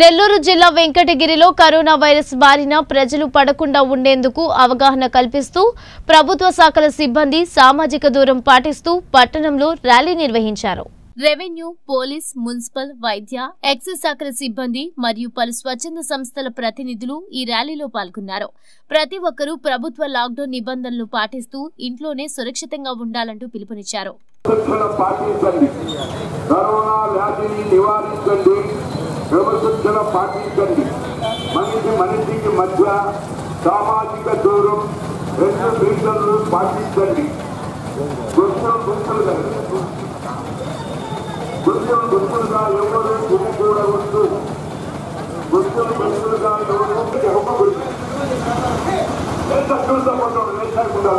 నెల్లూరు జిల్లా వెంకటగిరిలో corona virus బారిన ప్రజలు పడకుండా ఉండేందుకు అవగాహన కల్పిస్తూ ప్రభుత్వ శాఖల సిబ్బంది సామాజిక దూరం పాటిస్తూ పట్టణంలో ర్యాలీ నిర్వహించారు. రెవెన్యూ పోలీస్ మున్సిపల్ వైద్య ఎక్సైజ్ శాఖల సిబ్బంది మరియు పలు స్వచ్ఛంద సంస్థల ప్రతినిధులు ఈ ర్యాలీలో పాల్గొన్నారు. ప్రతి ఒక్కరూ ప్రభుత్వ లాక్డౌన్ నిబంధనలు పాటిస్తూ ఇంట్లోనే సురక్షితంగా ఉండాలంటూ పిలుపునిచ్చారు. క్రమశిక్షణ పాటించండి మనిషి మనిషికి మధ్య సామాజిక దూరం రెండు మీటర్లు పాటించండి గుంపులు గుర్తులుగా గుంపులు గుంపులుగా ఎవరు గుమికూడవద్దు గుంపులు గుర్తులుగా ఎవరు ఎంత చూసపోతాడు లేకుండా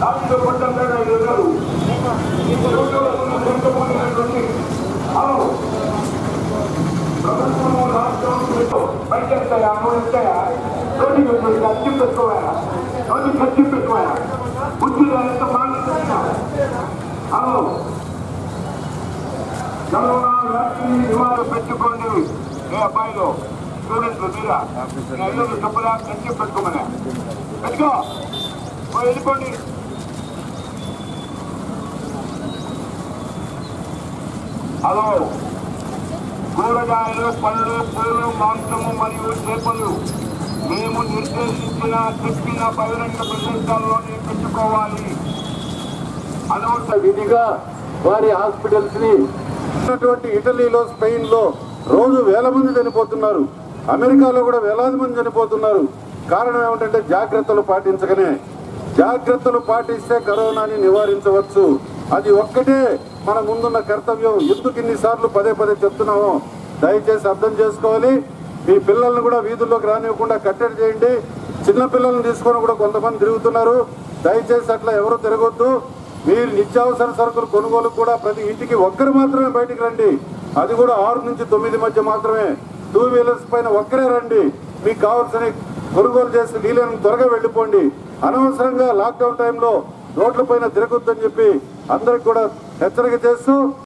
దాంట్లో పడ్డంగా ఎదురు ప్రభుత్వం బయట ఇస్తాయా మూడు ఇస్తాయా రోడ్డు ఖర్చు పెట్టుకోవాలా రోడ్డు ఖర్చు పెట్టుకోవాలా బుద్ధిగా ఎంత మాట్లాడుతున్నా హలో కరోనా వ్యాప్తిని నివారణ పెట్టుకోండి ఏ అబ్బాయిలో స్టూడెంట్లు మీరా నేను చెప్పరా ఖర్చు పెట్టుకోమని పెట్టుకో ఓ వెళ్ళిపోండి హలో కూరగాయలు పళ్ళు పూలు మాంసము మరియు చేపలు మేము నిర్దేశించిన చెప్పిన బహిరంగ ప్రదేశాల్లోనే పెట్టుకోవాలి. అనవసర విధిగా వారి హాస్పిటల్స్ని ఉన్నటువంటి ఇటలీలో స్పెయిన్లో రోజు వేల మంది చనిపోతున్నారు. అమెరికాలో కూడా వేలాది మంది చనిపోతున్నారు. కారణం ఏమిటంటే జాగ్రత్తలు పాటించకనే. జాగ్రత్తలు పాటిస్తే కరోనాని నివారించవచ్చు. అది ఒక్కటే మన ముందున్న కర్తవ్యం ఎందుకు ఇన్నిసార్లు పదే పదే చెప్తున్నామో దయచేసి అర్థం చేసుకోవాలి. మీ పిల్లల్ని కూడా వీధుల్లోకి రానివ్వకుండా కట్టడి చేయండి. చిన్న పిల్లల్ని తీసుకొని కూడా కొంతమంది తిరుగుతున్నారు. దయచేసి అట్లా ఎవరు తిరగొద్దు. మీరు నిత్యావసర సరుకులు కొనుగోలు కూడా ప్రతి ఇంటికి ఒక్కరు మాత్రమే బయటికి రండి. అది కూడా ఆరు నుంచి తొమ్మిది మధ్య మాత్రమే. టూ వీలర్స్ పైన ఒక్కరే రండి. మీకు కావాల్సిన కొనుగోలు చేసి వీలైన త్వరగా వెళ్ళిపోండి. అనవసరంగా లాక్డౌన్ టైంలో రోడ్ల పైన తిరగొద్దని చెప్పి అందరికి కూడా హెచ్చరిక చేస్తూ